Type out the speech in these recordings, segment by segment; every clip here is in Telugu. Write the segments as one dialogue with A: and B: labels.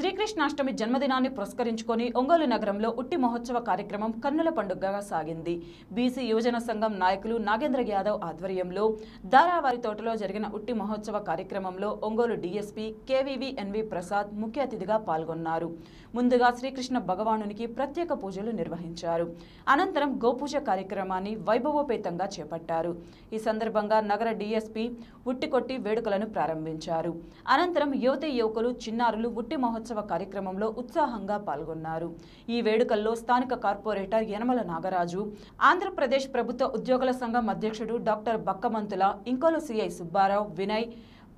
A: శ్రీకృష్ణాష్టమి జన్మదినాన్ని పురస్కరించుకొని ఒంగోలు నగరంలో ఉట్టి మహోత్సవ కార్యక్రమం కన్నుల పండుగగా సాగింది. బీసీ యువజన సంఘం నాయకులు నాగేంద్ర యాదవ్ ఆధ్వర్యంలో దారావారి తోటలో జరిగిన ఉట్టి మహోత్సవ కార్యక్రమంలో Ongole DSP KVV NV Prasad ముఖ్య అతిథిగా పాల్గొన్నారు. ముందుగా శ్రీకృష్ణ భగవానునికి ప్రత్యేక పూజలు నిర్వహించారు. అనంతరం గోపూజ కార్యక్రమాన్ని వైభవోపేతంగా చేపట్టారు. ఈ సందర్భంగా నగర డీఎస్పీ ఉట్టికొట్టి వేడుకలను ప్రారంభించారు. అనంతరం యువతి యువకులు చిన్నారులు ఉట్టి మహోత్సవ కార్యక్రమంలో ఉత్సాహంగా పాల్గొన్నారు. ఈ వేడుకల్లో స్థానిక కార్పొరేటర్ యనమల నాగరాజు ఆంధ్రప్రదేశ్ ప్రభుత్వ ఉద్యోగుల సంఘం అధ్యక్షుడు డాక్టర్ బక్కమంతుల ఇంకోలు సిఐ సుబ్బారావు వినయ్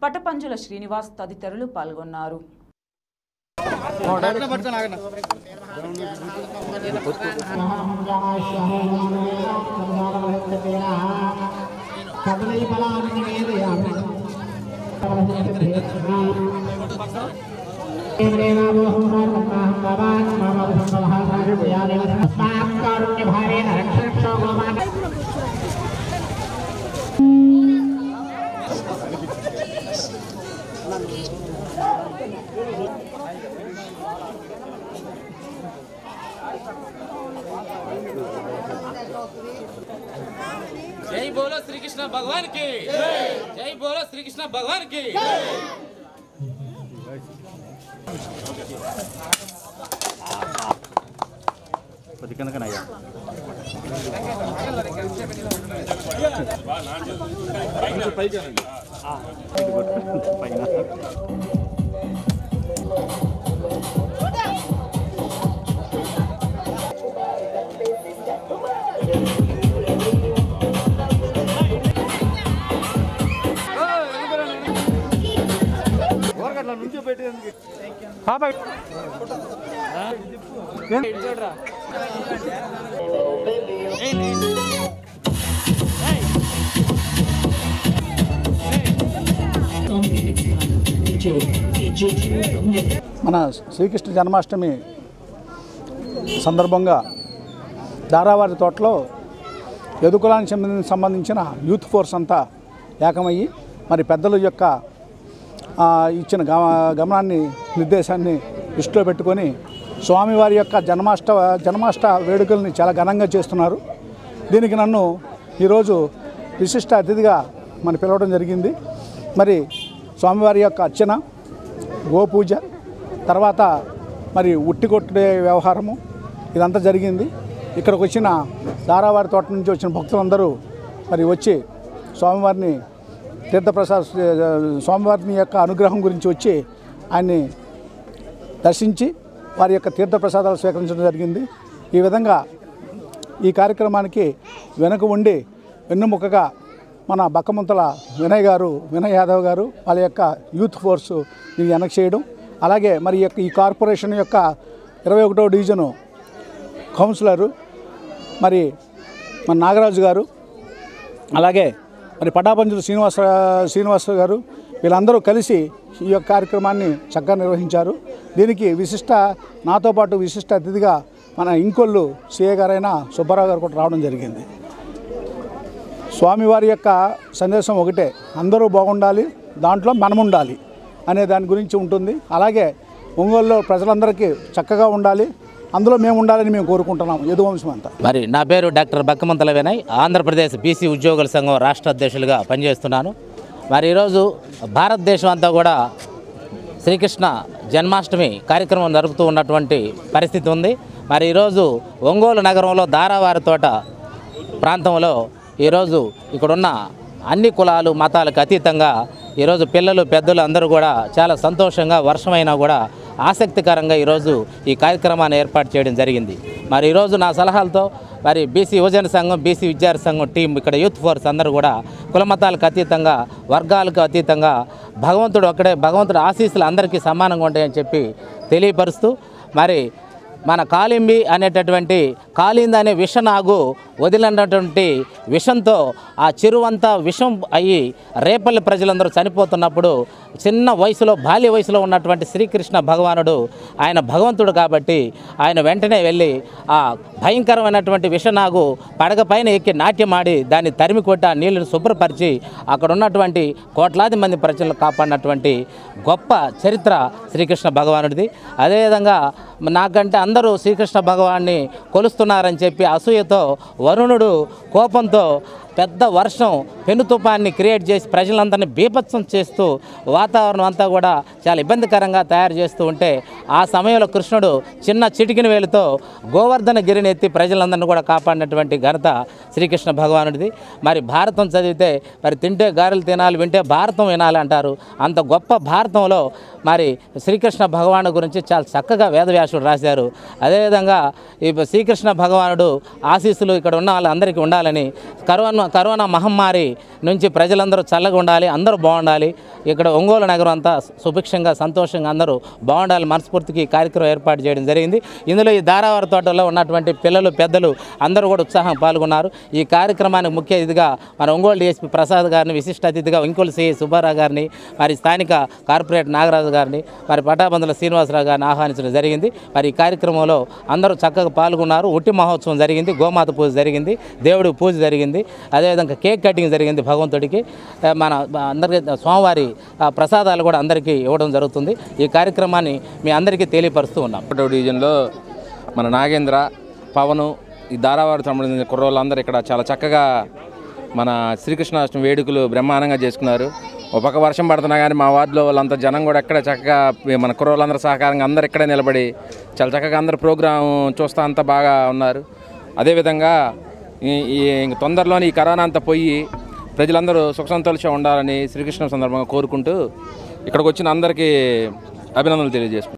A: పటపంజుల శ్రీనివాస్ తదితరులు పాల్గొన్నారు.
B: जय बोलो श्री कृष्ण भगवान की। जय बोलो श्री कृष्ण भगवान की।
C: Petikan kan ayam. మన శ్రీకృష్ణ జన్మాష్టమి సందర్భంగా ధారావారి తోటలో ఎదుకులానికి సంబంధించిన సంబంధించిన యూత్ ఫోర్స్ అంతా ఏకమయ్యి మరి పెద్దల యొక్క ఇచ్చిన గమ గమనాన్ని నిర్దేశాన్ని దృష్టిలో పెట్టుకొని స్వామివారి యొక్క జన్మాష్ట జన్మాష్ట వేడుకల్ని చాలా ఘనంగా చేస్తున్నారు. దీనికి నన్ను ఈరోజు విశిష్ట అతిథిగా మన పిలవడం జరిగింది. మరి స్వామివారి యొక్క అర్చన గోపూజ తర్వాత మరి ఉట్టి కొట్టే వ్యవహారము ఇదంతా జరిగింది. ఇక్కడికి వచ్చిన దారావారి తోట నుంచి వచ్చిన భక్తులందరూ మరి వచ్చి స్వామివారిని తీర్థప్రసాద్ స్వామివారిని యొక్క అనుగ్రహం గురించి వచ్చి ఆయన్ని దర్శించి వారి యొక్క తీర్థప్రసాదాలు స్వీకరించడం జరిగింది. ఈ విధంగా ఈ కార్యక్రమానికి వెనుక ఉండి వెన్నుముకగా మన బక్కముంతల వినయ్ గారు వినయ్ యాదవ్ గారు వాళ్ళ యొక్క యూత్ ఫోర్సు దీన్ని వెనక్కి చేయడం. అలాగే మరి యొక్క ఈ కార్పొరేషన్ యొక్క ఇరవై ఒకటో డివిజను కౌన్సిలరు మరి మన నాగరాజు గారు అలాగే మరి పటాపంచులు శ్రీనివాస శ్రీనివాస గారు వీళ్ళందరూ కలిసి ఈ యొక్క కార్యక్రమాన్ని చక్కగా నిర్వహించారు. దీనికి విశిష్ట నాతో పాటు విశిష్ట అతిథిగా మన ఇంకొల్లు సిఏ గారైన సుబ్బారావు గారు కూడా రావడం జరిగింది. స్వామివారి యొక్క సందేశం ఒకటే అందరూ బాగుండాలి దాంట్లో మనం ఉండాలి అనే దాని గురించి ఉంటుంది. అలాగే ఒంగోలులో ప్రజలందరికీ చక్కగా ఉండాలి అందులో మేము ఉండాలని మేము కోరుకుంటున్నాం యదువంశం అంతా.
B: మరి నా పేరు డాక్టర్ బక్కమంతల వినయ్. ఆంధ్రప్రదేశ్ బీసీ ఉద్యోగుల సంఘం రాష్ట్ర అధ్యక్షులుగా పనిచేస్తున్నాను. మరి ఈరోజు భారతదేశం అంతా కూడా శ్రీకృష్ణ జన్మాష్టమి కార్యక్రమం జరుపుతూ ఉన్నటువంటి పరిస్థితి ఉంది. మరి ఈరోజు ఒంగోలు నగరంలో దారావారి తోట ప్రాంతంలో ఈరోజు ఇక్కడున్న అన్ని కులాలు మతాలకు అతీతంగా ఈరోజు పిల్లలు పెద్దలు అందరూ కూడా చాలా సంతోషంగా వర్షమైనా కూడా ఆసక్తికరంగా ఈరోజు ఈ కార్యక్రమాన్ని ఏర్పాటు చేయడం జరిగింది. మరి ఈరోజు నా సలహాలతో మరి బీసీ యువజన సంఘం బీసీ విద్యార్థి సంఘం టీం ఇక్కడ యూత్ ఫోర్స్ అందరూ కూడా కులమతాలకు అతీతంగా వర్గాలకు అతీతంగా భగవంతుడు ఒక్కడే భగవంతుడు ఆశీస్సులు అందరికీ సమానంగా ఉంటాయని చెప్పి తెలియపరుస్తూ మరి మన కాలింబి అనేటటువంటి కాలింది అనే విషనాగు వదిలినటువంటి విషంతో ఆ చెరువంతా విషం అయ్యి రేపల్లి ప్రజలందరూ చనిపోతున్నప్పుడు చిన్న వయసులో బాల్య వయసులో ఉన్నటువంటి శ్రీకృష్ణ భగవానుడు ఆయన భగవంతుడు కాబట్టి ఆయన వెంటనే వెళ్ళి ఆ భయంకరమైనటువంటి విషనాగు పడగ పైన ఎక్కి నాట్యమాడి దాన్ని తరిమి కొట్టి ఆ నీళ్ళను శుభ్రపరిచి అక్కడ ఉన్నటువంటి కోట్లాది మంది ప్రజలను కాపాడినటువంటి గొప్ప చరిత్ర శ్రీకృష్ణ భగవానుడిది. అదేవిధంగా నాకంటే అందరూ శ్రీకృష్ణ భగవాన్ని కొలుస్తూ చేస్తున్నారని చెప్పి అసూయతో వరుణుడు కోపంతో పెద్ద వర్షం పెను తుఫాన్ని క్రియేట్ చేసి ప్రజలందరినీ బీభత్సం చేస్తూ వాతావరణం అంతా కూడా చాలా ఇబ్బందికరంగా తయారు చేస్తూ ఉంటే ఆ సమయంలో కృష్ణుడు చిన్న చిటికిన వేలుతో గోవర్ధన గిరిని ఎత్తి ప్రజలందరినీ కూడా కాపాడినటువంటి ఘనత శ్రీకృష్ణ భగవానుడిది. మరి భారతం చదివితే మరి తింటే గారెలు తినాలి వింటే భారతం వినాలి అంటారు. అంత గొప్ప భారతంలో మరి శ్రీకృష్ణ భగవాను గురించి చాలా చక్కగా వేదవ్యాసుడు రాశారు. అదేవిధంగా ఈ శ్రీకృష్ణ భగవానుడు ఆశీస్సులు ఇక్కడ ఉన్న వాళ్ళందరికీ ఉండాలని కరోనా కరోనా మహమ్మారి నుంచి ప్రజలందరూ చల్లగా ఉండాలి అందరూ బాగుండాలి. ఇక్కడ ఒంగోలు నగరం అంతా సుభిక్షంగా సంతోషంగా అందరూ బాగుండాలి మనస్ఫూర్తికి కార్యక్రమం ఏర్పాటు చేయడం జరిగింది. ఇందులో ఈ దారావారి తోటలో ఉన్నటువంటి పిల్లలు పెద్దలు అందరూ కూడా ఉత్సాహం పాల్గొన్నారు. ఈ కార్యక్రమానికి ముఖ్య అతిథిగా మన ఒంగోలు డిఎస్పీ ప్రసాద్ గారిని విశిష్ట అతిథిగా ఇంకోలు సిఐ సుబ్బారావు గారిని మరి స్థానిక కార్పొరేట్ నాగరాజు గారిని మరి పటాబందుల శ్రీనివాసరావు గారిని ఆహ్వానించడం జరిగింది. మరి ఈ కార్యక్రమంలో అందరూ చక్కగా పాల్గొన్నారు. పుట్టి మహోత్సవం జరిగింది గోమాత పూజ జరిగింది దేవుడి పూజ జరిగింది. అదేవిధంగా కేక్ కటింగ్ జరిగింది భగవంతుడికి. మన అందరికీ స్వామివారి ప్రసాదాలు కూడా అందరికీ ఇవ్వడం జరుగుతుంది. ఈ కార్యక్రమాన్ని మీ అందరికీ తెలియపరుస్తూ ఉన్నాం.
D: ఫోటో డివిజన్లో మన నాగేంద్ర పవను ఈ ధారావారి సంబంధించిన కుర్రోళ్ళందరూ ఇక్కడ చాలా చక్కగా మన శ్రీకృష్ణాష్టమి వేడుకలు బ్రహ్మాండంగా చేసుకున్నారు. ఒక పక్క వర్షం పడుతున్నా కానీ మా వార్డులో వాళ్ళంతా జనం కూడా ఎక్కడ చక్కగా మన కుర్రోళ్ళందరూ సహకారంగా అందరు ఇక్కడే నిలబడి చాలా చక్కగా అందరు ప్రోగ్రాం చూస్తూ అంతా బాగా ఉన్నారు. అదేవిధంగా ఈ ఇంక తొందరలోనే ఈ కరోనా అంతా పోయి ప్రజలందరూ సుఖ సంతోషంగా ఉండాలని శ్రీకృష్ణ సందర్భంగా కోరుకుంటూ ఇక్కడికి వచ్చిన అందరికీ అభినందనలు తెలియజేసుకుంటాను